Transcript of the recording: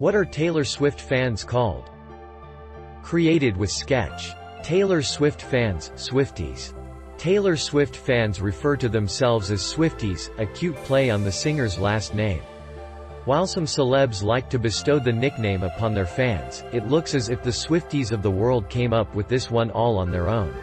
What are Taylor Swift fans called? Created with Sketch. Taylor Swift fans, Swifties. Taylor Swift fans refer to themselves as Swifties, a cute play on the singer's last name. While some celebs like to bestow the nickname upon their fans, it looks as if the Swifties of the world came up with this one all on their own.